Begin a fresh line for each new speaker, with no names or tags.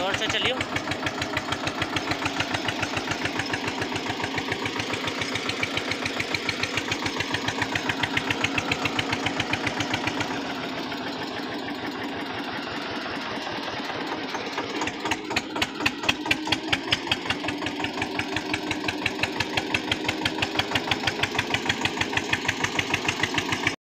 और से चलियो।